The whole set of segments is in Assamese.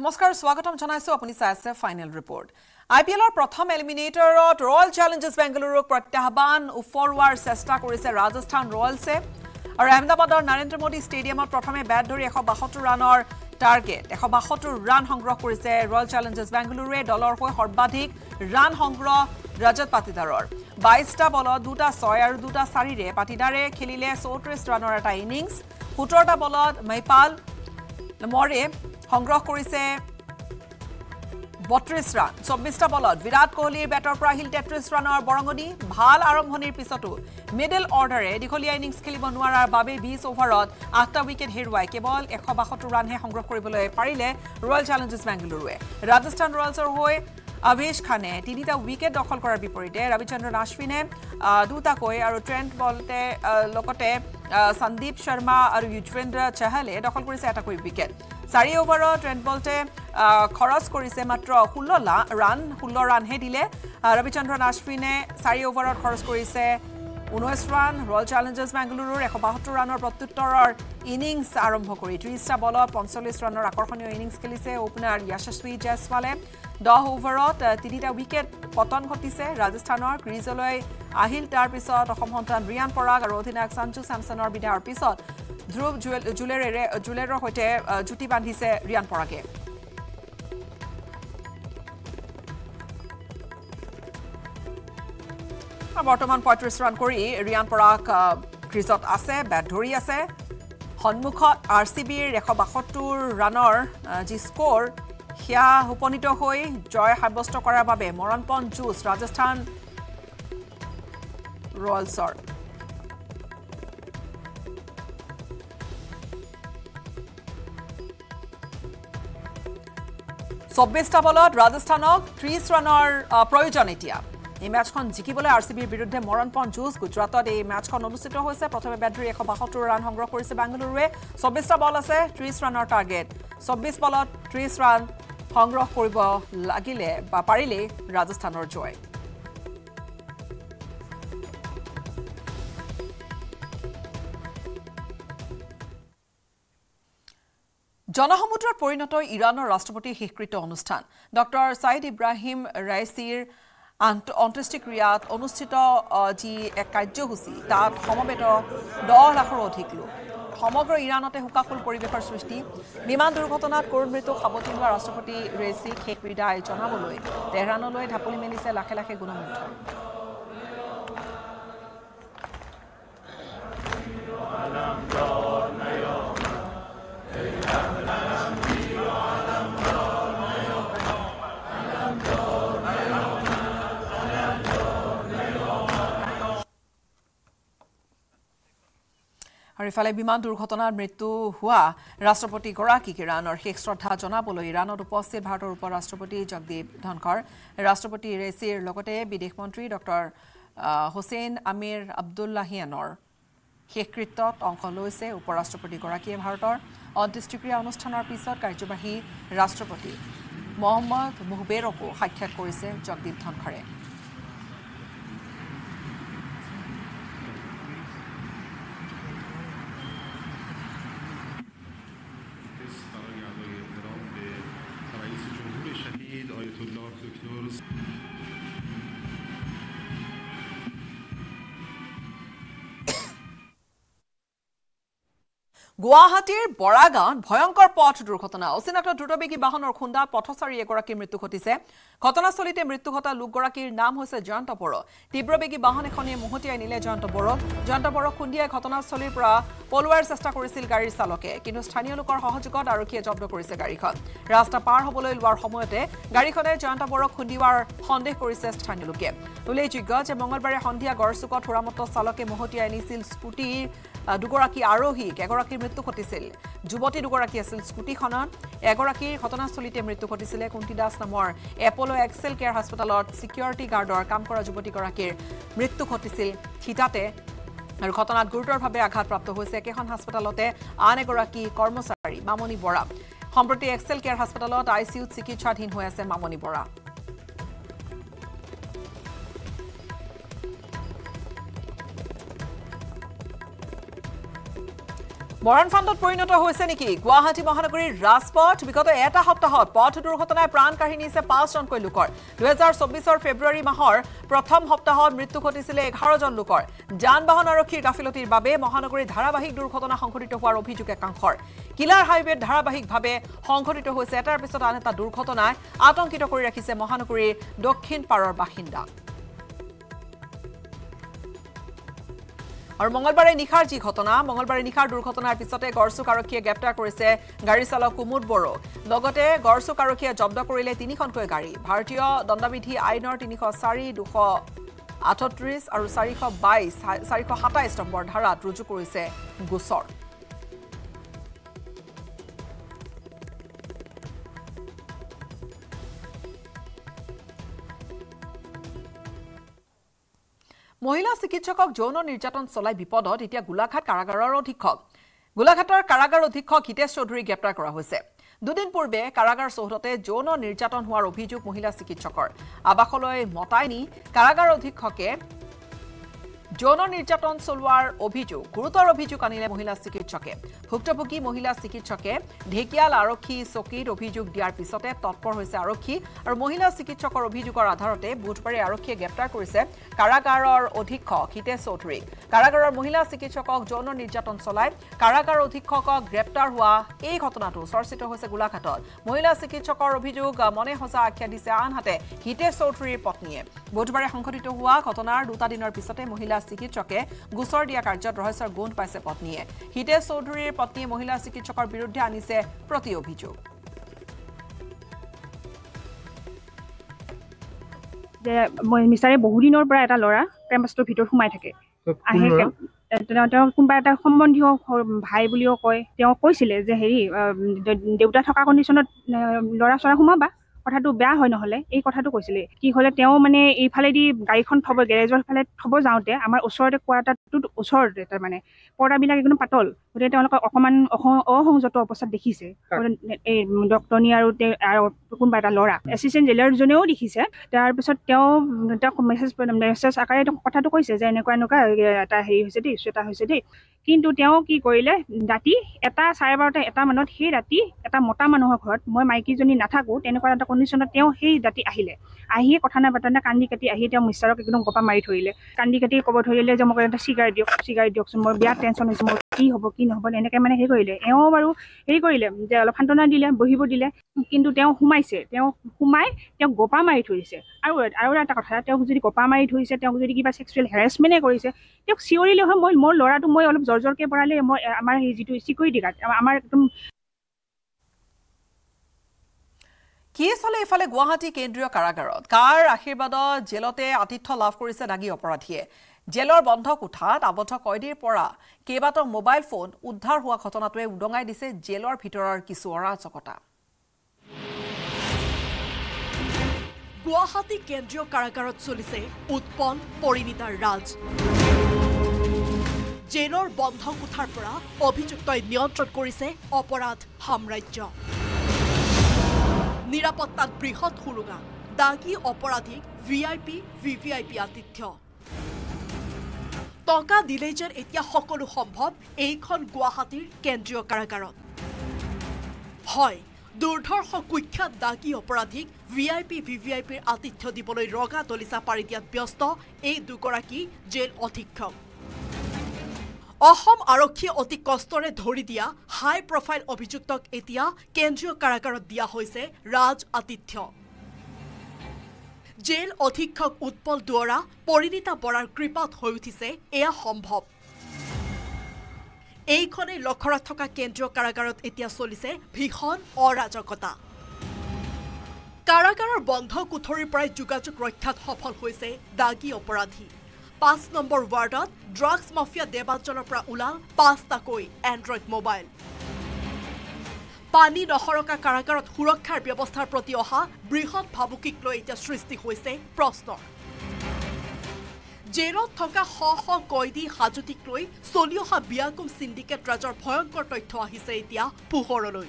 নমস্কাৰ স্বাগতম জনাইছো আপুনি চাই আছে ফাইনেল ৰিপৰ্ট আই পি এলৰ প্ৰথম এলিমিনেটৰত ৰয়েল চেলেঞ্জাৰ্ছ বেংগালুৰুক প্ৰত্যাহ্বান উফৰোৱাৰ চেষ্টা কৰিছে ৰাজস্থান ৰয়েলছে আৰু আহমেদাবাদৰ নৰেন্দ্ৰ মোদী ষ্টেডিয়ামত প্ৰথমে বেট ধৰি এশ বাসত্তৰ ৰানৰ টাৰ্গেট এশ বাসত্তৰ ৰান সংগ্ৰহ কৰিছে ৰয়েল চেলেঞ্জাৰ্ছ বেংগালুৰুৱে দলৰ হৈ সৰ্বাধিক ৰান সংগ্ৰহ ৰজত পাটিদাৰৰ। বাইছটা বলত দুটা ছয় আৰু দুটা চাৰিৰে পাটিদাৰে খেলিলে চৌত্ৰিছ ৰানৰ এটা ইনিংছ সোতৰটা বলত মহিপাল মৰে। সংগ্ৰহ কৰিছে বত্ৰিছ ৰান চৌব্বিছটা বলত বিৰাট কোহলিৰ বেটৰ পৰা আহিল তেত্ৰিছ ৰানৰ বৰঙণি। ভাল আৰম্ভণিৰ পিছতো মিডল অৰ্ডাৰে দীঘলীয়া ইনিংছ খেলিব নোৱাৰাৰ বাবে বিছ অভাৰত আঠটা উইকেট হেৰুৱাই কেৱল এশ বাসত্তৰ ৰানহে সংগ্ৰহ কৰিবলৈ পাৰিলে ৰয়েল চেলেঞ্জাৰ্ছ বেংগালুৰুৱে ৰাজস্থান ৰয়েলছৰ হৈ আভেশ খানে তিনিটা উইকেট দখল কৰাৰ বিপৰীতে ৰবিচন্দ্ৰন আশ্বিনে দুটাকৈ আৰু ট্ৰেণ্ট বলতে লগতে সন্দীপ শৰ্মা আৰু যুজৱেন্দ্ৰ চাহালে দখল কৰিছে এটাকৈ উইকেট চাৰি অভাৰত ট্ৰেণ্ট বল্টে খৰচ কৰিছে মাত্ৰ ষোল্ল ৰান ষোল্ল ৰানহে দিলে। ৰবিচন্দ্ৰন আশ্বিনে চাৰি অভাৰত খৰচ কৰিছে ঊনৈছ ৰান ৰয়েল চেলেঞ্জাৰ্ছ বেংগালুৰুৰ এশ বাসত্তৰ ৰানৰ প্ৰত্যুত্তৰৰ ইনিংছ আৰম্ভ কৰি। ত্ৰিছটা বলত পঞ্চল্লিছ ৰানৰ আকৰ্ষণীয় ইনিংছ খেলিছে অপেনাৰ য়াশস্বী জয়ছৱালে দহ অভাৰত তিনিটা উইকেট পতন ঘটিছে ৰাজস্থানৰ ক্ৰিজলৈ আহিল। তাৰ পিছত অসম সন্তান ৰিয়ান পৰাগ আৰু অধিনায়ক সঞ্জু চেমছনৰ বিদায়ৰ পিছত ধ্ৰুৱ জুৱেলেৰে জুৱেলেৰৰ সৈতে যুটি বান্ধিছে ৰিয়ান পৰাগে। বৰ্তমান পঁয়ত্ৰিছ ৰান কৰি ৰিয়ান পৰাগ ক্ৰিজত আছে বেট ধৰি আছে। সন্মুখত আৰ চি বিৰ এশ বাসত্তৰ ৰানৰ যি স্ক'ৰ সেয়া উপনীত হৈ জয় সাব্যস্ত কৰাৰ বাবে মৰণপণ যুঁজ ৰাজস্থান ৰয়েলছৰ। চৌব্বিছটা বলত ৰাজস্থানক ত্ৰিছ ৰানৰ প্ৰয়োজন এতিয়া। এই মেচখন জিকিবলৈ আৰ চি বিৰ বিৰুদ্ধে মৰণপণ যুঁজ। গুজৰাটত এই মেচখন অনুষ্ঠিত হৈছে। প্ৰথমে বেট ধৰি এশ বাসত্তৰ ৰান সংগ্ৰহ কৰিছে বেংগালুৰুৱে। চৌব্বিছটা বল আছে ত্ৰিছ ৰানৰ টাৰ্গেট। চৌব্বিছ বলত ত্ৰিছ ৰান সংগ্ৰহ কৰিব লাগিলে বা পাৰিলেই ৰাজস্থানৰ জয়। জনসমুদ্ৰত পৰিণত ইৰাণৰ ৰাষ্ট্ৰপতিৰ শেষকৃত্য অনুষ্ঠান। ডক্টৰ ছাইদ ইব্ৰাহিম ৰাইচিৰ অন্ত্যেষ্টিক্ৰিয়াত অনুষ্ঠিত যি এক কাৰ্যসূচী তাত সমবেত দহ লাখৰো অধিক লোক। সমগ্ৰ ইৰাণতে শোকাকুল পৰিৱেশৰ সৃষ্টি। বিমান দুৰ্ঘটনাত কৰুণ মৃত্যুক সাৱটি লোৱা ৰাষ্ট্ৰপতি ৰেচিক শেষ বিদায় জনাবলৈ তেহৰাণলৈ ঢাপলি মেলিছে লাখে লাখে গুণমুগ্ধ। ইফালে বিমান দুৰ্ঘটনাত মৃত্যু হোৱা ৰাষ্ট্ৰপতিগৰাকীক ইৰাণৰ শেষ শ্ৰদ্ধা জনাবলৈ ইৰাণত উপস্থিত ভাৰতৰ উপ ৰাষ্ট্ৰপতি জগদীপ ধনখৰ ৰাষ্ট্ৰপতি ৰেচিৰ লগতে বিদেশ মন্ত্ৰী ডক্টৰ হুছেইন আমিৰ আব্দুল্লাহিয়ানৰ শেষকৃত্যত অংশ লৈছে উপ ৰাষ্ট্ৰপতিগৰাকীয়ে ভাৰতৰ অন্ত্যেষ্টিক্ৰিয়া অনুষ্ঠানৰ পিছত কাৰ্যবাহী ৰাষ্ট্ৰপতি মহম্মদ মুহবেৰকো সাক্ষাৎ কৰিছে জগদীপ ধনখৰে গুৱাহাটীৰ বৰাগাঁৱত ভয়ংকৰ পথ দুৰ্ঘটনা। অচিনাক্ত দ্ৰুতবেগী বাহনৰ খুন্দাত পথচাৰী এগৰাকীৰ মৃত্যু ঘটিছে। ঘটনাস্থলীতে মৃত্যু ঘটা লোকগৰাকীৰ নাম হৈছে জয়ন্ত বড়ো। তীব্ৰবেগী বাহন এখনে মহতিয়াই নিলে জয়ন্ত বড়োক। জয়ন্ত বড়োক খুন্দিয়াই ঘটনাস্থলীৰ পৰা পলোৱাৰ চেষ্টা কৰিছিল গাড়ীৰ চালকে। কিন্তু স্থানীয় লোকৰ সহযোগত আৰক্ষীয়ে জব্দ কৰিছে গাড়ীখন। ৰাস্তা পাৰ হ'বলৈ লোৱাৰ সময়তে গাড়ীখনে জয়ন্ত বড়োক খুন্দিওৱাৰ সন্দেহ কৰিছে স্থানীয় লোকে। উল্লেখযোগ্য যে মঙলবাৰে সন্ধিয়া গড়চুকত সুৰামত চালকে মহতিয়াই নিছিল স্কুটিৰ দুগৰাকী আৰোহীক এগৰাকীৰ মৃত্যু ঘটিছিল। যুৱতী দুগৰাকী আছিল স্কুটিখনত এগৰাকীৰ ঘটনাস্থলীতে মৃত্যু ঘটিছিলে কুন্তি দাস নামৰ এপল' এক্সেল কেয়াৰ হাস্পতালত ছিকিউৰিটি গাৰ্ডৰ কাম কৰা যুৱতীগৰাকীৰ মৃত্যু ঘটিছিল থিতাতে। আৰু ঘটনাত গুৰুতৰভাৱে আঘাতপ্ৰাপ্ত হৈছে একেখন হাস্পতালতে আন এগৰাকী কৰ্মচাৰী মামণি বৰা। সম্প্ৰতি এক্সেল কেয়াৰ হাস্পতালত আই চি ইউত চিকিৎসাধীন হৈ আছে মামণি বৰা। মৰাণ ফাণ্ডত পৰিণত হৈছে নেকি? গুৱাহাটী মহানগৰীৰ ৰাজপথ বিগত এটা সপ্তাহত পথ দুৰ্ঘটনাই প্ৰাণ কাঢ়ি নিছে পাঁচজনকৈ লোকৰ। দুহেজাৰ চৌবিছৰ ফেব্ৰুৱাৰী মাহৰ প্ৰথম সপ্তাহত মৃত্যু ঘটিছিলে এঘাৰজন লোকৰ। যান বাহন আৰক্ষীৰ গাফিলতিৰ বাবে মহানগৰীৰ ধাৰাবাহিক দুৰ্ঘটনা সংঘটিত হোৱাৰ অভিযোগ একাংশৰ। কিলাৰ হাইৱেত ধাৰাবাহিকভাৱে সংঘটিত হৈছে। এটাৰ পিছত আন এটা দুৰ্ঘটনাই আতংকিত কৰি ৰাখিছে মহানগৰীৰ দক্ষিণ পাৰৰ বাসিন্দাক আৰু মঙলবাৰে নিশাৰ যি ঘটনা মঙলবাৰে নিশাৰ দুৰ্ঘটনাৰ পিছতে গড়চুক আৰক্ষীয়ে গ্ৰেপ্তাৰ কৰিছে গাড়ী চালক কুমুদ বড়ো। লগতে গড়চুক আৰক্ষীয়ে জব্দ কৰিলে তিনিখনকৈ গাড়ী। ভাৰতীয় দণ্ডবিধি আইনৰ তিনিশ চাৰি দুশ আঠত্ৰিছ আৰু চাৰিশ বাইছ চাৰিশ সাতাইছ নম্বৰ ধাৰাত ৰুজু কৰিছে গোচৰ। মহিলা চিকিৎসকক যৌন নিৰ্যাতন চলাই বিপদত এতিয়া গোলাঘাট কাৰাগাৰৰ অধীক্ষক। গোলাঘাটৰ কাৰাগাৰ অধীক্ষক হিতেশ চৌধুৰী গ্ৰেপ্তাৰ কৰা হৈছে। দুদিন পূৰ্বে কাৰাগাৰ চৌহদতে যৌন নিৰ্যাতন হোৱাৰ অভিযোগ মহিলা চিকিৎসকৰ। আৱাসলৈ মতাই নি কাৰাগাৰ অধীক্ষকে যৌন নিৰ্যাতন চলোৱাৰ অভিযোগ গুৰুতৰ অভিযোগ আনিলে মহিলা চিকিৎসকে। ভুক্তভোগী মহিলা চিকিৎসকে ঢেকিয়াল আৰক্ষী চকীত অভিযোগ দিয়াৰ পিছতে তৎপৰ হৈছে আৰক্ষী আৰু মহিলা চিকিৎসকৰ অভিযোগৰ আধাৰতে বুধবাৰে আৰক্ষীয়ে গ্ৰেপ্তাৰ কৰিছে কাৰাগাৰৰ অধীক্ষক হিতেশ চৌধুৰীক কাৰাগাৰৰ মহিলা চিকিৎসকক যৌন নিৰ্যাতন চলাই কাৰাগাৰ অধীক্ষকক গ্ৰেপ্তাৰ হোৱা এই ঘটনাটো চৰ্চিত হৈছে গোলাঘাটত। মহিলা চিকিৎসকৰ অভিযোগ মনে সঁচা আখ্যা দিছে আনহাতে হিতেশ চৌধুৰীৰ পত্নীয়ে। বুধবাৰে সংঘটিত হোৱা ঘটনাৰ দুটা দিনৰ পিছতে মহিলা চিকিৎসকে গোচৰ দিয়া কাৰ্যত ৰহস্যৰ গোন্ধ পাইছে পত্নীয়ে। হিতেশ চৌধুৰীৰ পত্নীয়ে মহিলা চিকিৎসকৰ বিৰুদ্ধে আনিছে প্ৰতি অভিযোগ। যে মই মিছাৰে বহুদিনৰ পৰা এটা ল'ৰা কেম্পাছটোৰ ভিতৰত সোমাই থাকে। আহে তেওঁ তেওঁ কোনোবা এটা সম্বন্ধীয় ভাই বুলিও কয়। তেওঁ কৈছিলে যে হেৰি দেউতা থকা কণ্ডিশ্যনত ল'ৰা চৰা সোমাবা। কথাটো বেয়া হয় নহ'লে এই কথাটো কৈছিলে কি হ'লে তেওঁ মানে এইফালেদি গাড়ীখন থ'ব গেৰেজৰ ফালে থ'ব যাওঁতে আমাৰ ওচৰতে কোৱাৰ্টাৰটোত ওচৰতে তাৰমানে পৰ্দাবিলাক একদম পাতল গতিকে তেওঁলোকে অকণমান অস- অসংযত অৱস্থাত দেখিছে। এই ডক্টৰনী আৰু তে- আৰু কোনোবা এটা ল'ৰা এছিষ্টেণ্ট জেলাৰজনেও দেখিছে। তাৰপিছত তেওঁ তেওঁক মেছেজ মেছেজ আকাৰে তেওঁ কথাটো কৈছে যে এনেকুৱা এনেকুৱা এটা হেৰি হৈছে দেই ইছ্যু এটা হৈছে দেই। কিন্তু তেওঁ কি কৰিলে ৰাতি এটা চাৰে বাৰটা এটা মানত সেই ৰাতি এটা মতা মানুহৰ ঘৰত মই মাইকীজনী নাথাকোঁ তেনেকুৱা এটা কণ্ডিশ্যনত তেওঁ সেই ৰাতি আহিলে। আহিয়ে কথা নাই নাই কান্দি কাটি আহি তেওঁ মিষ্টাৰক একদম গপা মাৰি ধৰিলে। কান্দি কাটি ক'ব ধৰিলে যে মোক এটা চিগাৰেট দিয়ক চিগাৰেট দিয়কচোন মই বিৰাট টেনশ্যন হৈছে মোৰ কি হ'ব কি নহ'ব? এনেকৈ মানে হেৰি কৰিলে। এওঁ বাৰু হেৰি কৰিলে যে অলপ সান্তনা দিলে বহিব দিলে। কিন্তু তেওঁ সোমাইছে তেওঁ সোমাই তেওঁক গপা মাৰি ধৰিছে। আৰু আৰু এটা কথা তেওঁক যদি গপা মাৰি ধৰিছে তেওঁক যদি কিবা ছেক্সুৱেল হেৰাচমেণ্টে কৰিছে তেওঁক চিঞৰিলে হয় মই মোৰ ল'ৰাটো মই অলপ জৰ জৰকৈ পৰালে মই আমাৰ সেই যিটো চিকিউৰিটি গাৰ্ড আমাৰ একদম কি চলে ইফালে গুৱাহাটী কেন্দ্ৰীয় কাৰাগাৰত? কাৰ আশীৰ্বাদত জেলতে আতিথ্য লাভ কৰিছে দাগী অপৰাধীয়ে? জেলৰ বন্ধ কোঠাত আবদ্ধ কয়দীৰ পৰা কেইবাটাও মোবাইল ফোন উদ্ধাৰ হোৱা ঘটনাটোৱে উদঙাই দিছে জেলৰ ভিতৰৰ কিছু অৰাজকতা। গুৱাহাটী কেন্দ্ৰীয় কাৰাগাৰত চলিছে উৎপল পৰিণীতাৰ ৰাজ। জেলৰ বন্ধ কোঠাৰ পৰা অভিযুক্তই নিয়ন্ত্ৰণ কৰিছে অপৰাধ সাম্ৰাজ্য। নিৰাপত্তাত বৃহৎ সুৰুঙা দাগী অপৰাধীক V I P V V I P আতিথ্য। টকা দিলেই যেন এতিয়া সকলো সম্ভৱ এইখন গুৱাহাটীৰ কেন্দ্ৰীয় কাৰাগাৰত। হয় দুৰ্ধৰ্ষ কুখ্যাত দাগী অপৰাধীক V I P V V I পিৰ আতিথ্য দিবলৈ ৰগা দলিচা পাৰি দিয়াত ব্যস্ত এই দুগৰাকী জেল অধীক্ষক। অসম আৰক্ষীয়ে অতি কষ্টৰে ধৰি দিয়া হাই প্ৰফাইল অভিযুক্তক এতিয়া কেন্দ্ৰীয় কাৰাগাৰত দিয়া হৈছে ৰাজ আতিথ্য। জেল অধীক্ষক উৎপল দুৱৰা পৰিণীতা বৰাৰ কৃপাত হৈ উঠিছে এয়া সম্ভৱ। এইখনেই লখৰাত থকা কেন্দ্ৰীয় কাৰাগাৰত এতিয়া চলিছে ভীষণ অৰাজকতা। কাৰাগাৰৰ বন্ধ কোঠৰীৰ পৰাই যোগাযোগ ৰক্ষাত সফল হৈছে দাগী অপৰাধী। পাঁচ নম্বৰ ৱাৰ্ডত ড্ৰাগছ মাফিয়া দেৱাঞ্চলৰ পৰা ওলাল পাঁচটাকৈ এণ্ড্ৰইড মোবাইল। পানী নসৰকা কাৰাগাৰত সুৰক্ষাৰ ব্যৱস্থাৰ প্ৰতি অহা বৃহৎ ভাবুকিক লৈ এতিয়া সৃষ্টি হৈছে প্ৰশ্নৰ জেলত থকা শ শ কয়দী হাজোতিক লৈ চলি অহা বিয়াকুম চিণ্ডিকেট ৰাজৰ ভয়ংকৰ তথ্য আহিছে এতিয়া পোহৰলৈ।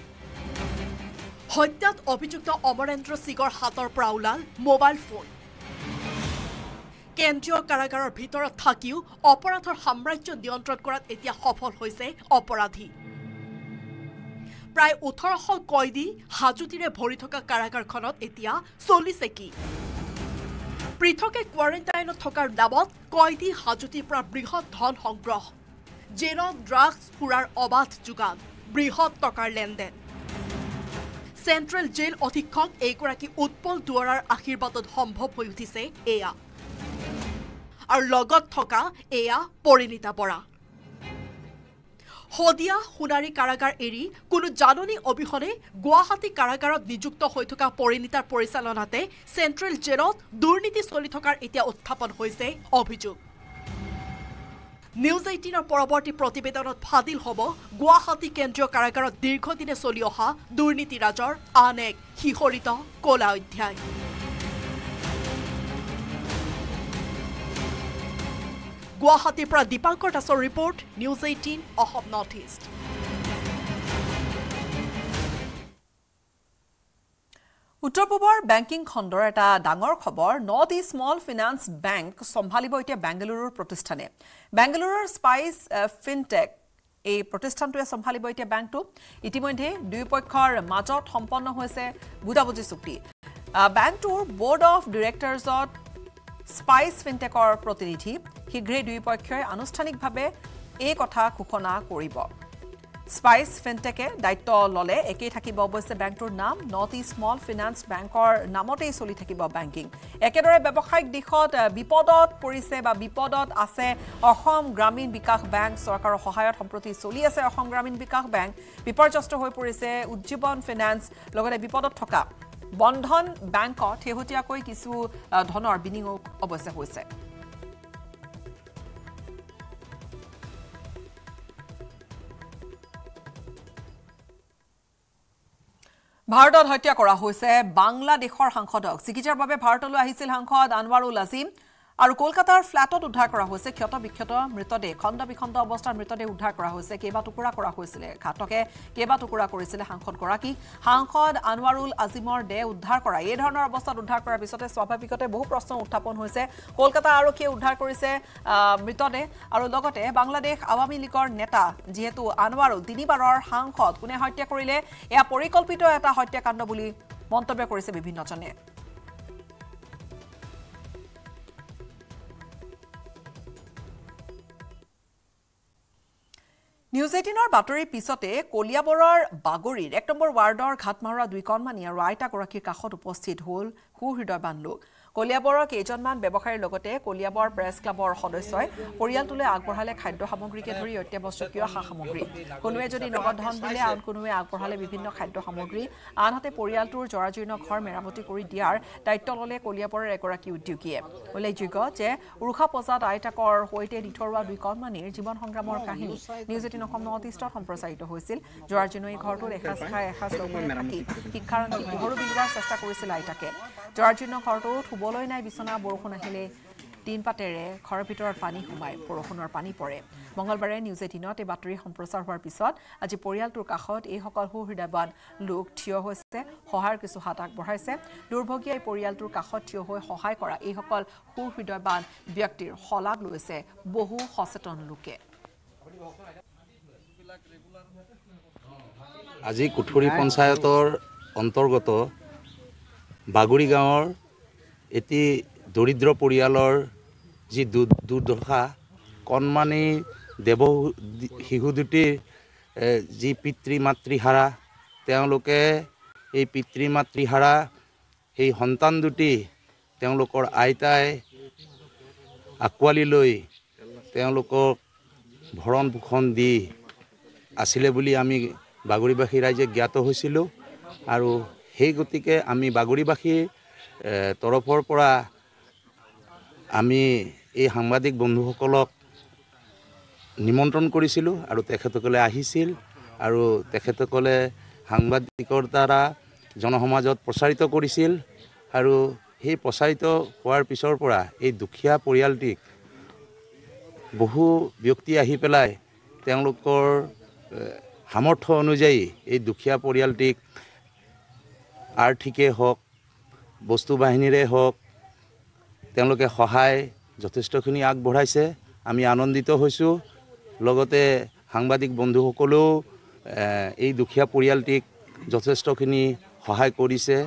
হত্যাত অভিযুক্ত অমৰেন্দ্ৰ সিঙৰ হাতৰ পৰা ওলাল মোবাইল ফোন। কেন্দ্ৰীয় কাৰাগাৰৰ ভিতৰত থাকিও অপৰাধৰ সাম্ৰাজ্য নিয়ন্ত্ৰণ কৰাত এতিয়া সফল হৈছে অপৰাধী। প্ৰায় ওঠৰশ কয়দী হাজোতিৰে ভৰি থকা কাৰাগাৰখনত এতিয়া চলিছে কি? পৃথকে কোৱাৰেণ্টাইনত থকাৰ নামত কয়দী হাজোতিৰ পৰা বৃহৎ ধন সংগ্ৰহ জেলত ড্ৰাগছ সুৰাৰ অবাধ যোগান বৃহৎ টকাৰ লেনদেন। চেণ্ট্ৰেল জেইল অধীক্ষক এইগৰাকী উৎপল দুৱৰাৰ আশীৰ্বাদত সম্ভৱ হৈ উঠিছে এয়া। আৰু লগত থকা এয়া পৰিণীতা বৰা। শদিয়া সোণাৰী কাৰাগাৰ এৰি কোনো জাননী অবিহনে গুৱাহাটী কাৰাগাৰত নিযুক্ত হৈ থকা পৰিণীতাৰ পৰিচালনাতে চেণ্ট্ৰেল জেলত দুৰ্নীতি চলি থকাৰ এতিয়া উত্থাপন হৈছে অভিযোগ। নিউজ এইটিনৰ পৰৱৰ্তী প্ৰতিবেদনত ফাদিল হ'ব গুৱাহাটী কেন্দ্ৰীয় কাৰাগাৰত দীৰ্ঘদিনে চলি অহা দুৰ্নীতি ৰাজৰ আন এক শিহৰিত কলা অধ্যায়। গুৱাহাটীৰ পৰা দীপাংকৰ দাসৰ report news eighteen Assam north east. উত্তৰ পূবৰ বেংকিং খণ্ডৰ এটা ডাঙৰ খবৰ North East Small Finance Bank চম্ভালিব এতিয়া বেংগালুৰুৰ প্ৰতিষ্ঠানে। বেংগালুৰুৰ স্পাইচ ফিনটেক এই প্ৰতিষ্ঠানটোৱে চম্ভালিব এতিয়া বেংকটো। ইতিমধ্যে দুয়োপক্ষৰ মাজত সম্পন্ন হৈছে বুজাবুজি চুক্তি। বেংকটোৰ বৰ্ড অফ ডিৰেক্টৰ্ছত স্পাইচ ফিনটেকৰ প্ৰতিনিধি শীঘ্ৰেই দুয়োপক্ষই আনুষ্ঠানিকভাৱে এই কথা ঘোষণা কৰিব। স্পাইচ ফিনটেকে দায়িত্ব ল'লে একেই থাকিব অৱশ্যে বেংকটোৰ নাম নৰ্থ ইষ্ট স্মল ফিনান্স বেংকৰ নামতেই চলি থাকিব বেংকিং। একেদৰে ব্যৱসায়িক দিশত বিপদত পৰিছে বা বিপদত আছে অসম গ্ৰামীণ বিকাশ বেংক চৰকাৰৰ সহায়ত সম্প্ৰতি চলি আছে অসম গ্ৰামীণ বিকাশ বেংক। বিপৰ্যস্ত হৈ পৰিছে উজ্জীৱন ফিনান্স লগতে বিপদত থকা বন্ধন বেংকত শেহতীয়াকৈ কিছু ধনৰ বিনিয়োগ অৱশ্যে হৈছে। ভাৰতত হত্যা কৰা হৈছে বাংলাদেশৰ সাংসদক। চিকিৎসাৰ বাবে ভাৰতলৈ আহিছিল সাংসদ আনৱাৰুল আজিম। আৰু কলকাতাৰ ফ্লেটত উদ্ধাৰ কৰা হৈছে ক্ষত বিক্ষত মৃতদেহ। খণ্ড বিখণ্ড অৱস্থাৰ মৃতদেহ উদ্ধাৰ কৰা হৈছে। কেইবা টুকুৰা কৰা হৈছিলে। ঘাতকে কেইবা টুকুৰা কৰিছিলে সাংসদগৰাকী সাংসদ আনৱাৰুল আজিমৰ দেহ উদ্ধাৰ কৰা। এই ধৰণৰ অৱস্থাত উদ্ধাৰ কৰাৰ পিছতে স্বাভাৱিকতে বহু প্ৰশ্ন উত্থাপন হৈছে। কলকাতা আৰক্ষীয়ে উদ্ধাৰ কৰিছে মৃতদেহ। আৰু লগতে বাংলাদেশ আৱামী লীগৰ নেতা যিহেতু আনৱাৰুল তিনিবাৰৰ সাংসদ কোনে হত্যা কৰিলে? এয়া পৰিকল্পিত এটা হত্যাকাণ্ড বুলি মন্তব্য কৰিছে বিভিন্নজনে। নিউজ এইটিনৰ বাতৰিৰ পিছতে কলিয়াবৰৰ বাগৰিৰ এক নম্বৰ ৱাৰ্ডৰ ঘাটমাৰা দুই কণমানি আৰু আইতাগৰাকীৰ কাষত উপস্থিত হ'ল সুহৃদয়বান লোক। কলিয়াবৰৰ কেইজনমান ব্যৱসায়ীৰ লগতে কলিয়াবৰ প্ৰেছ ক্লাবৰ সদস্যই পৰিয়ালটোলৈ আগবঢ়ালে খাদ্য সামগ্ৰীকে ধৰি অত্যাৱশ্যকীয় সা সামগ্ৰী। কোনোৱে যদি নগদ ধন দিলে আন কোনোৱে আগবঢ়ালে বিভিন্ন খাদ্য সামগ্ৰী। আনহাতে পৰিয়ালটোৰ জৰাজীৰ্ণ ঘৰ মেৰামতি কৰি দিয়াৰ দায়িত্ব ল'লে কলিয়াবৰৰ এগৰাকী উদ্যোগীয়ে। উল্লেখযোগ্য যে উৰুষা পজাত আইতাকৰ সৈতে দি থৰুৱা দুই কণমানিৰ জীৱন সংগ্ৰামৰ কাহিনী নিউজ এইটিন অসম নৰ্থ ইষ্টত সম্প্ৰচাৰিত হৈছিল। জৰাজীৰ্ণ এই ঘৰটোত এসাঁজ খাই এসাঁজ লগতে থাকি শিক্ষাৰন্তি পোহৰো বিলোৱাৰ চেষ্টা কৰিছিল আইতাকে। জৰাজীৰ্ণ ঘৰটোত শুবলৈ নাই বিচনা বৰষুণ আহিলে টিনপাতেৰে ঘৰৰ ভিতৰত পানী সোমায় বৰষুণৰ পানী পৰে। মঙলবাৰে নিউজ এইটিনত এই বাতৰি সম্প্ৰচাৰ হোৱাৰ পিছত আজি পৰিয়ালটোৰ কাষত এইসকল সুহৃদয়বান লোক থিয় হৈছে সহায়ৰ কিছু হাত আগবঢ়াইছে। দুৰ্ভগীয়া এই পৰিয়ালটোৰ কাষত থিয় হৈ সহায় কৰা এইসকল সুহৃদয়বান ব্যক্তিৰ শলাগ লৈছে বহু সচেতন লোকে। আজি কুঠুৰী পঞ্চায়তৰ অন্তৰ্গত বাগুৰি গাঁৱৰ এটি দৰিদ্ৰ পৰিয়ালৰ যি দুৰ্দশা কণমানি দেৱ শিশু দুটিৰ যি পিতৃ মাতৃহাৰা তেওঁলোকে এই পিতৃ মাতৃহাৰা সেই সন্তান দুটি তেওঁলোকৰ আইতাই আঁকোৱালি লৈ তেওঁলোকক ভৰণ পোষণ দি আছিলে বুলি আমি বাগৰিবাসী ৰাইজে জ্ঞাত হৈছিলোঁ। আৰু সেই গতিকে আমি বাগৰিবাসীৰ তৰফৰ পৰা আমি এই সাংবাদিক বন্ধুসকলক নিমন্ত্ৰণ কৰিছিলোঁ আৰু তেখেতসকলে আহিছিল আৰু তেখেতসকলে সাংবাদিকৰ দ্বাৰা জনসমাজত প্ৰচাৰিত কৰিছিল আৰু সেই প্ৰচাৰিত হোৱাৰ পিছৰ পৰা এই দুখীয়া পৰিয়ালটিক বহু ব্যক্তি আহি পেলাই তেওঁলোকৰ সামৰ্থ্য অনুযায়ী এই দুখীয়া পৰিয়ালটিক আৰ্থিকেই হওক বস্তু বাহিনীৰে হওক তেওঁলোকে সহায় যথেষ্টখিনি আগবঢ়াইছে। আমি আনন্দিত হৈছোঁ। লগতে সাংবাদিক বন্ধুসকলেও এই দুখীয়া পৰিয়ালটিক যথেষ্টখিনি সহায় কৰিছে।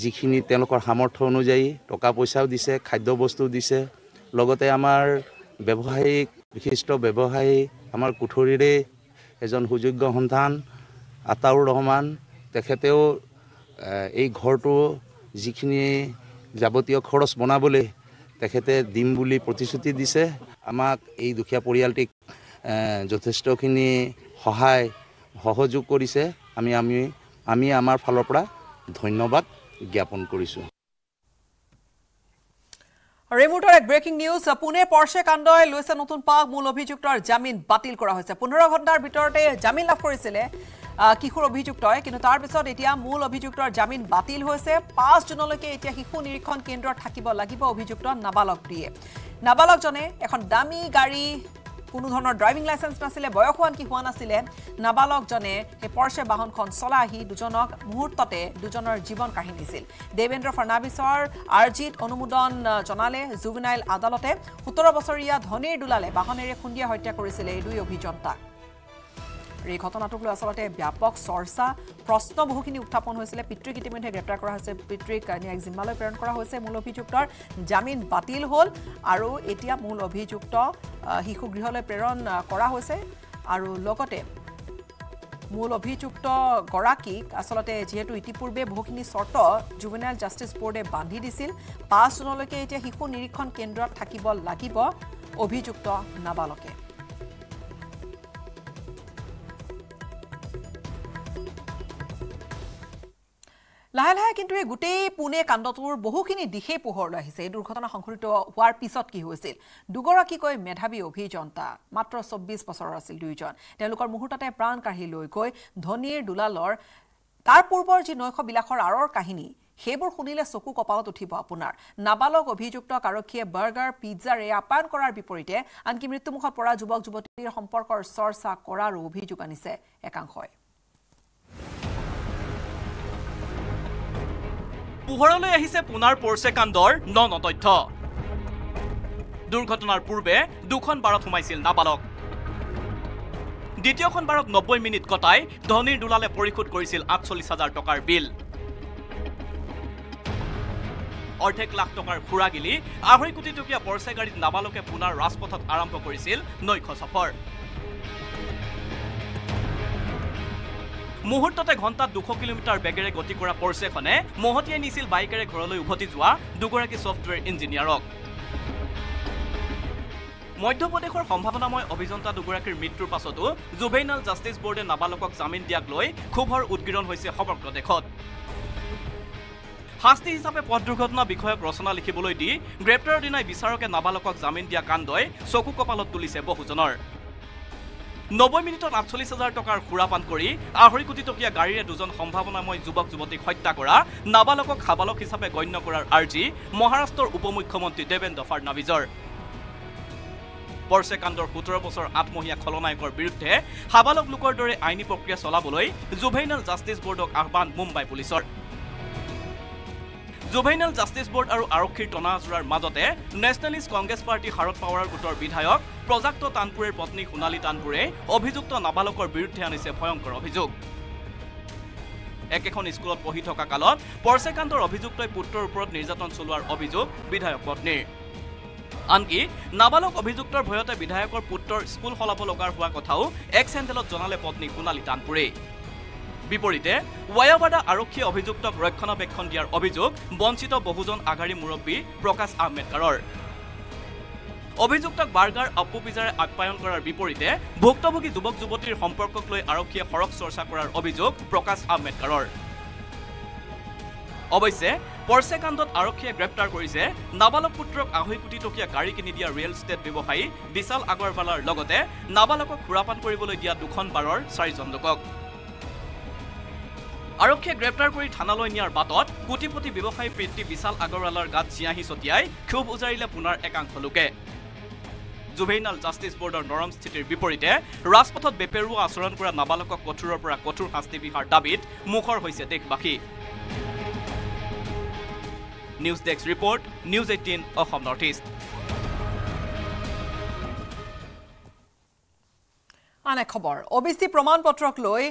যিখিনি তেওঁলোকৰ সামৰ্থ্য অনুযায়ী টকা পইচাও দিছে খাদ্য বস্তু দিছে। লগতে আমাৰ ব্যৱসায়িক বিশিষ্ট ব্যৱসায়ী আমাৰ কুঠৰীৰে এজন সুযোগ্য সন্তান আতাউৰ ৰহমান তেখেতেও এই ঘৰটো যিখিনি যাৱতীয় খৰচ বনাবলৈ তেখেতে দিম বুলি প্ৰতিশ্ৰুতি দিছে আমাক এই দুখীয়া পৰিয়ালটিক যথেষ্টখিনি সহায় সহযোগ কৰিছে। আমি আমি আমি আমাৰ ফালৰ পৰা ধন্যবাদ জ্ঞাপন কৰিছোঁ। মুহূৰ্তৰ এক ব্ৰেকিং নিউজ পুনে পৰ্চে কাণ্ডই লৈছে নতুন পাক মূল অভিযুক্তৰ জামিন বাতিল কৰা হৈছে। পোন্ধৰ ঘণ্টাৰ ভিতৰতে জামিন লাভ কৰিছিলে। কিশোৰ অভিযুক্তই কিন্তু তাৰ পিছত এতিয়া মূল অভিযুক্তৰ জামিন বাতিল হৈছে। পাঁচ জুনলৈকে এতিয়া শিশু নিৰীক্ষণ কেন্দ্ৰত থাকিব লাগিব অভিযুক্ত নাবালকটিয়ে নাবালকজনে এখন দামী গাড়ী কোনো ধৰণৰ ড্ৰাইভিং লাইচেঞ্চ নাছিলে বয়সো আনকি হোৱা নাছিলে। নাবালকজনে সেই পৰ্চে বাহনখন চলাই আহি দুজনক মুহূৰ্ততে দুজনৰ জীৱন কাঢ়ি নিছিল। দেৱেন্দ্ৰ ফাডনাবিছৰ আৰ্জিত অনুমোদন জনালে জুভেনাইল আদালতে। সোতৰ বছৰীয়া ধনীৰ দুলালে বাহনেৰে খুন্দিয়া হত্যা কৰিছিলে এই দুই অভিযন্তাক এই ঘটনাটোক লৈ আচলতে ব্যাপক চৰ্চা। প্ৰশ্ন বহুখিনি উত্থাপন হৈছিলে। পিতৃক ইতিমধ্যে গ্ৰেপ্তাৰ কৰা হৈছে। পিতৃক ন্যায়িক জিম্মালৈ প্ৰেৰণ কৰা হৈছে মূল অভিযুক্তৰ জামিন বাতিল হ'ল। আৰু এতিয়া মূল অভিযুক্ত আহ, শিশুগৃহলৈ প্ৰেৰণ কৰা হৈছে। আৰু লগতে মূল অভিযুক্ত গৰাকীক আচলতে যিহেতু ইতিপূৰ্বে বহুখিনি চৰ্ত জুভেনাইল জাষ্টিছ বৰ্ডে বান্ধি দিছিল পাঁচ জুনলৈকে এতিয়া শিশু নিৰীক্ষণ কেন্দ্ৰত থাকিব লাগিব অভিযুক্ত নাবালকে। লাহে লাহে কিন্তু এই গোটেই পুনে কাণ্ডটোৰ বহুখিনি দিশেই পোহৰলৈ আহিছে। এই দুৰ্ঘটনা সংঘটিত হোৱাৰ পিছত কি হৈছিল? দুগৰাকীকৈ মেধাৱী অভিযন্তা মাত্ৰ চৌব্বিছ বছৰৰ আছিল দুয়োজন তেওঁলোকৰ মুহূৰ্ততে প্ৰাণ কাঢ়ি লৈ গৈ ধনীৰ দুলালৰ তাৰ পূৰ্বৰ যি নৈশ বিলাসৰ আঁৰৰ কাহিনী সেইবোৰ শুনিলে চকু কপালত উঠিব আপোনাৰ। নাবালক অভিযুক্তক আৰক্ষীয়ে বাৰ্গাৰ পিজ্জাৰে আপ্যায়ন কৰাৰ বিপৰীতে আনকি মৃত্যুমুখত পৰা যুৱক যুৱতীৰ সম্পৰ্কৰ চৰ্চা কৰাৰো অভিযোগ আনিছে একাংশই। পোহৰলৈ আহিছে পুনাৰ পৰ্চে কাণ্ডৰ ন ন তথ্য। দুৰ্ঘটনাৰ পূৰ্বে দুখন বাৰত সোমাইছিল নাবালক। দ্বিতীয়খন বাৰত নব্বৈ মিনিট কটাই ধনীৰ দোলালে পৰিশোধ কৰিছিল আঠচল্লিছ হাজাৰ টকাৰ বিল। অৰ্ধেক লাখ টকাৰ সুৰা গিলি আঢ়ৈ কোটি টকীয়া পৰ্চে গাড়ীত নাবালকে পুনাৰ ৰাজপথত আৰম্ভ কৰিছিল নৈশ সফৰ। মুহূৰ্ততে ঘণ্টাত দুশ কিলোমিটাৰ বেগেৰে গতি কৰা পৰ্চেখনে মহতিয়াই নিছিল বাইকেৰে ঘৰলৈ উভতি যোৱা দুগৰাকী ছফ্টৱেৰ ইঞ্জিনিয়াৰক। মধ্যপ্ৰদেশৰ সম্ভাৱনাময় অভিযন্তা দুগৰাকীৰ মৃত্যুৰ পাছতো জুভেইনাল জাষ্টিছ বৰ্ডে নাবালকক জামিন দিয়াক লৈ ক্ষোভৰ উদগীৰণ হৈছে সমগ্ৰ দেশত। শাস্তি হিচাপে পথ দুৰ্ঘটনা বিষয়ক ৰচনা লিখিবলৈ দি গ্ৰেপ্তাৰৰ দিনাই বিচাৰকে নাবালকক জামিন দিয়া কাণ্ডই চকু কপালত তুলিছে বহুজনৰ। নব্বৈ মিনিটত আঠচল্লিছ হাজাৰ টকাৰ সুৰাপান কৰি আঢ়ৈ কোটি টকীয়া গাড়ীৰে দুজন সম্ভাৱনাময় যুৱক যুৱতীক হত্যা কৰা নাবালকক সাবালক হিচাপে গণ্য কৰাৰ আৰ্জি মহাৰাষ্ট্ৰৰ উপ মুখ্যমন্ত্ৰী দেৱেন্দ্ৰ ফাডনাবিজৰ পৰ্চে কাণ্ডৰ সোতৰ বছৰ আঠমহীয়া খলনায়কৰ বিৰুদ্ধে সাবালক লোকৰ দৰে আইনী প্ৰক্ৰিয়া চলাবলৈ জুভেইনেল জাষ্টিছ বৰ্ডক আহ্বান মুম্বাই পুলিচৰ। জুভেইনেল জাষ্টিছ বৰ্ড আৰু আৰক্ষীৰ টনা আজোৰাৰ মাজতে নেশ্যনেলিষ্ট কংগ্ৰেছ পাৰ্টী শাৰদ পাৱাৰৰ গোটৰ বিধায়ক প্ৰজাক্ত তানপুৰেৰ পত্নী সোণালী তানপুৰে অভিযুক্ত নাবালকৰ বিৰুদ্ধে আনিছে ভয়ংকৰ অভিযোগ। একেখন স্কুলত পঢ়ি থকা কালত পৰ্চে কাণ্ডৰ অভিযুক্তই পুত্ৰৰ ওপৰত নিৰ্যাতন চলোৱাৰ অভিযোগ বিধায়ক পত্নীৰ। আনকি নাবালক অভিযুক্তৰ ভয়তে বিধায়কৰ পুত্ৰৰ স্কুল সলাব লগাৰ হোৱা কথাও এক চেণ্ডেলত জনালে পত্নী সোণালী তানপুৰে বিপৰীতে ৱায়াবাদা আৰক্ষীয়ে অভিযুক্তক ৰক্ষণাবেক্ষণ দিয়াৰ অভিযোগ বঞ্চিত বহুজন আগশাৰী মুৰব্বী প্ৰকাশ আহমেদকাৰৰ অভিযুক্তক বাৰ্গাৰ আপ্পু পিজাৰে আপ্যায়ন কৰাৰ বিপৰীতে ভুক্তভোগী যুৱক যুৱতীৰ সম্পৰ্কক লৈ আৰক্ষীয়ে সৰহ চৰ্চা কৰাৰ অভিযোগ প্ৰকাশ আহমেদকাৰৰ অৱশ্যে পৰ্চে কাণ্ডত আৰক্ষীয়ে গ্ৰেপ্তাৰ কৰিছে নাবালক পুত্ৰক আঢ়ৈ কোটি টকীয়া গাড়ী কিনি দিয়া ৰিয়েল ষ্টেট ব্যৱসায়ী বিশাল আগৰৱালাৰ লগতে নাবালকক সুৰাপান কৰিবলৈ দিয়া দুখন বাৰৰ চাৰিজন লোকক। আৰক্ষীয়ে গ্ৰেপ্তাৰ কৰি থানালৈ নিয়াৰ বাটত কোটিপতি ব্যৱসায়ী পিতৃ বিশাল আগৰৱালাৰ গাত চিয়াঁহী ছটিয়াই ক্ষোভ উজাৰিলে পুনৰ একাংশ লোকে। জুভেইনাল জাষ্টিছ বৰ্ডৰ নৰম স্থিতিৰ বিপৰীতে ৰাজপথত বেপেৰুৱা আচৰণ কৰা নাবালকক কঠোৰৰ পৰা কঠোৰ শাস্তি বিহাৰ দাবীত মুখৰ হৈছে দেশবাসী। News desk report news eighteen Assam north east. আন এক খবৰ অ' বি চি প্ৰমাণ পত্ৰক লৈ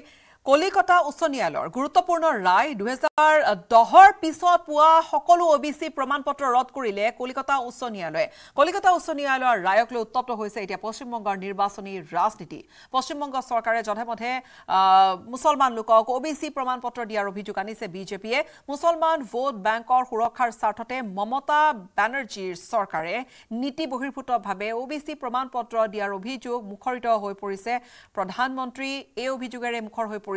কলিকতা উচ্চ ন্যায়ালয়ৰ গুৰুত্বপূৰ্ণ ৰায় দুহেজাৰ দহৰ পিছত পোৱা সকলো অ' বি চি প্ৰমাণ পত্ৰ ৰদ কৰিলে কলিকতা উচ্চ ন্যায়ালয়ে। কলিকতা উচ্চ ন্যায়ালয়ৰ ৰায়ক লৈ উত্তপ্ত হৈছে এতিয়া পশ্চিমবংগৰ নিৰ্বাচনী ৰাজনীতি। পশ্চিমবংগ চৰকাৰে যধে মধে মুছলমান লোকক অ' বি চি প্ৰমাণ পত্ৰ দিয়াৰ অভিযোগ আনিছে বিজেপিয়ে। মুছলমান ভোট বেংকৰ সুৰক্ষাৰ স্বাৰ্থতে মমতা বেনাৰ্জীৰ চৰকাৰে নীতি বহিৰ্ভূতভাৱে অ' বি চি প্ৰমাণ পত্ৰ দিয়াৰ অভিযোগ মুখৰিত হৈ পৰিছে। প্ৰধানমন্ত্ৰী এই অভিযোগেৰে মুখৰ হৈ পৰিছে।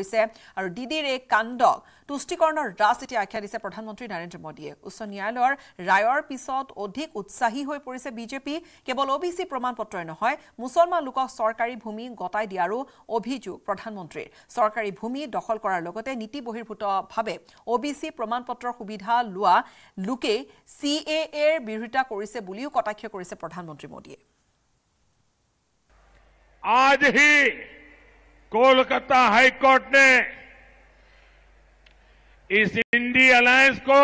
আৰু দিদিৰ এই কাণ্ডক তুষ্টিকৰণৰ ৰাজনীতি আখ্যা দিছে প্ৰধানমন্ত্ৰী নৰেন্দ্ৰ মোদীয়ে উচ্চ ন্যায়ালয়ৰ ৰায়ৰ পিছত অধিক উৎসাহী হৈ পৰিছে বিজেপি কেৱল অ' বি চি প্ৰমাণ পত্ৰই নহয় মুছলমান লোকক চৰকাৰী ভূমি গতাই দিয়াৰো অভিযোগ প্ৰধানমন্ত্ৰীৰ চৰকাৰী ভূমি দখল কৰাৰ লগতে নীতি বহিৰ্ভূতভাৱে অ' বি চি প্ৰমাণ পত্ৰৰ সুবিধা লোৱা লোকেই চি এ এৰ বিৰোধিতা কৰিছে বুলিও কটাক্ষ কৰিছে প্ৰধানমন্ত্ৰী মোদীয়ে आज ही कोलकाता हाईकोर्ट ने इस इंडी अलायंस को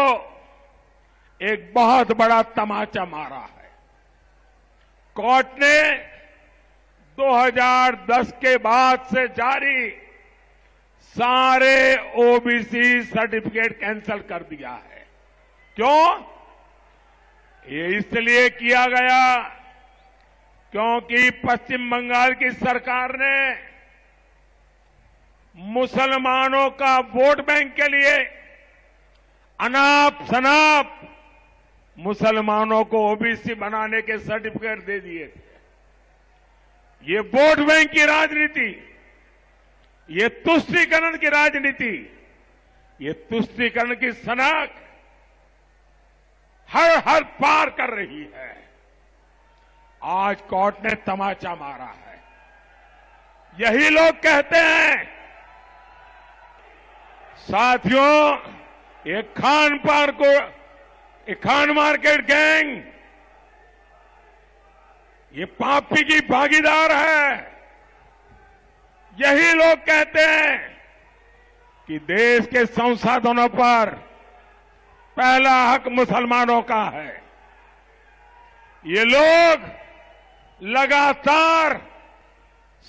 एक बहुत बड़ा तमाचा मारा है। कोर्ट ने 2010 के बाद से जारी सारे ओबीसी सर्टिफिकेट कैंसिल कर दिया है। क्यों? ये इसलिए किया गया क्योंकि पश्चिम बंगाल की सरकार ने मुसलमानों का वोट बैंक के लिए अनाप शनाप मुसलमानों को ओबीसी बनाने के सर्टिफिकेट दे दिए। थे ये वोट बैंक की राजनीति, ये तुष्टीकरण की राजनीति, ये तुष्टीकरण की सनक हर हर पार कर रही है। आज कोर्ट ने तमाचा मारा है। यही लोग कहते हैं साथियों, ये खान पार को, ये खान मार्केट गैंग, ये पापी की भागीदार है। यही लोग कहते हैं कि देश के संसाधनों पर पहला हक मुसलमानों का है। ये लोग लगातार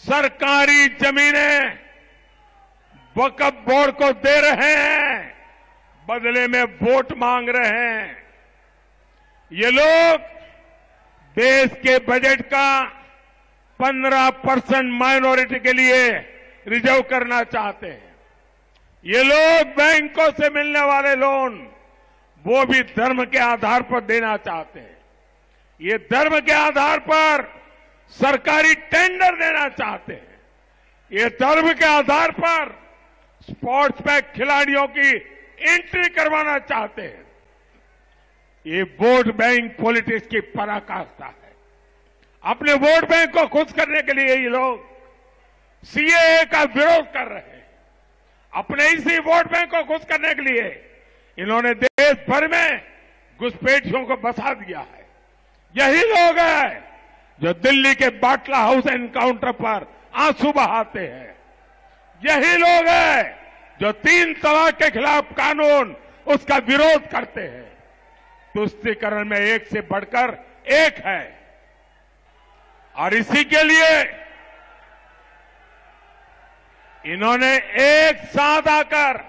सरकारी जमीनें वकफ बोर्ड को दे रहे हैं, बदले में वोट मांग रहे हैं। ये लोग देश के बजट का 15 परसेंट माइनॉरिटी के लिए रिज़र्व करना चाहते हैं। ये लोग बैंकों से मिलने वाले लोन, वो भी धर्म के आधार पर देना चाहते हैं। ये धर्म के आधार पर सरकारी टेंडर देना चाहते हैं। ये धर्म के आधार पर स्पोर्ट्स में खिलाड़ियों की एंट्री करवाना चाहते हैं। ये वोट बैंक पॉलिटिक्स की पराकाष्ठा है। अपने वोट बैंक को खुश करने के लिए ये लोग सीएए का विरोध कर रहे हैं। अपने इसी वोट बैंक को खुश करने के लिए इन्होंने देश भर में घुसपैठियों को बसा दिया है। यही लोग हैं जो दिल्ली के बाटला हाउस एनकाउंटर पर आँसू बहाते हैं। यही लोग हैं जो तीन तलाक के खिलाफ कानून उसका विरोध करते हैं। तुष्टिकरण में एक से बढ़कर एक है। और इसी के लिए इन्होंने एक साथ आकर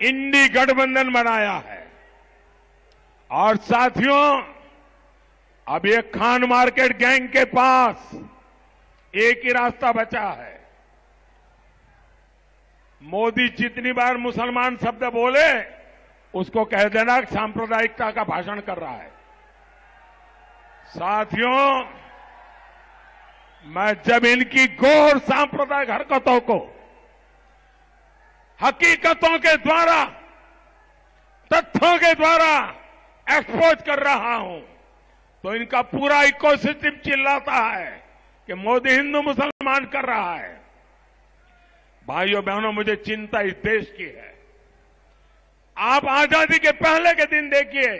इंडी गठबंधन बनाया है। और साथियों, अब ये खान मार्केट गैंग के पास एक ही रास्ता बचा है। मोदी जितनी बार मुसलमान शब्द बोले, उसको कह देना सांप्रदायिकता का भाषण कर रहा है। साथियों, मैं जब इनकी घोर सांप्रदायिक हरकतों को, हकीकतों के द्वारा, तथ्यों के द्वारा एक्सपोज कर रहा हूँ तो इनका पूरा इकोसिस्टम चिल्लाता है कि मोदी हिंदू मुसलमान कर रहा है। भाइयों बहनों मुझे चिंता इस देश की है आप आजादी के पहले के दिन देखिए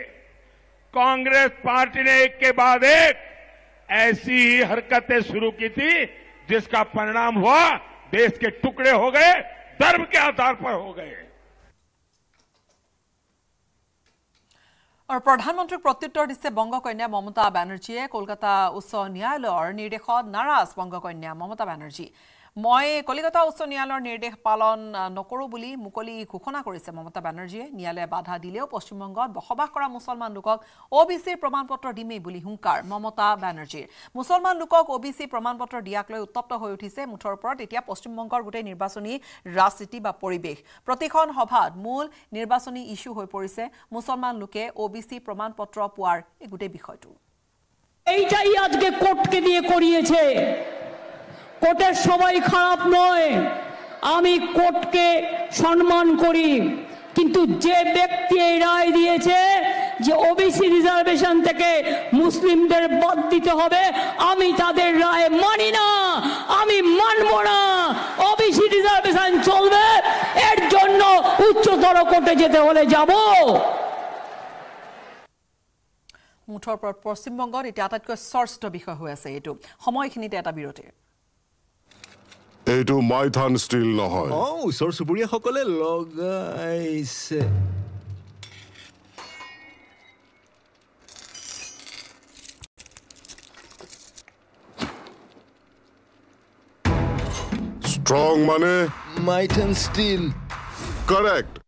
कांग्रेस पार्टी ने एक के बाद एक ऐसी ही हरकतें शुरू की थी जिसका परिणाम हुआ देश के टुकड़े हो गए धर्म के आधार पर हो गए আৰু প্ৰধানমন্ত্ৰীক প্ৰত্যুত্তৰ দিছে বংগকন্যা মমতা বেনাৰ্জীয়ে কলকাতা উচ্চ ন্যায়ালয়ৰ নিৰ্দেশত নাৰাজ বংগকন্যা মমতা বেনাৰ্জী মই কলিকতা উচ্চ ন্যায়ালয়ৰ নিৰ্দেশ পালন নকৰোঁ বুলি মুকলি ঘোষণা কৰিছে মমতা বেনাৰ্জীয়ে। ন্যায়ালয়ে বাধা দিলেও পশ্চিমবংগত বসবাস কৰা মুছলমান লোকক অ' বি চিৰ প্ৰমাণপত্ৰ দিমেই বুলি হুংকাৰ মমতা বেনাৰ্জীৰ। মুছলমান লোকক অ' বি চি প্ৰমাণপত্ৰ দিয়াক লৈ উত্তপ্ত হৈ উঠিছে মুঠৰ ওপৰত এতিয়া পশ্চিমবংগৰ গোটেই নিৰ্বাচনী ৰাজনীতি বা পৰিৱেশ। প্ৰতিখন সভাত মূল নিৰ্বাচনী ইছ্যু হৈ পৰিছে। মুছলমান লোকে অ' বি চি প্ৰমাণপত্ৰ পোৱাৰ এই গোটেই বিষয়টো। এইটাই আজকে কোৰ্টকে দিয়ে কৰিয়েছে। কোর্টের সবাই খারাপ নয়। আমি কোর্টকে সম্মান করি। কিন্তু যে ব্যক্তি এই রায় দিয়েছে যে ওবিসি রিজার্ভেশন থেকে মুসলিমদের বাদ দিতে হবে, আমি তাদের রায় মানি না। আমি মানব না। ওবিসি রিজার্ভেশন চলবে। এর জন্য উচ্চতর কোর্টে যেতে হলে যাব। মুঠৰ ওপৰত পশ্চিমবংগত এতিয়া আটাইতকৈ চৰ্চিত বিষয় হৈ আছে এইটো। সময়খিনিতে এটা বিৰতিৰ। এইটো মাইথান ষ্টীল নহয়। অ ওচৰ চুবুৰীয়াসকলে লগাইছে। ষ্ট্ৰং মানে? মাইথান ষ্টীল। কাৰেক্ট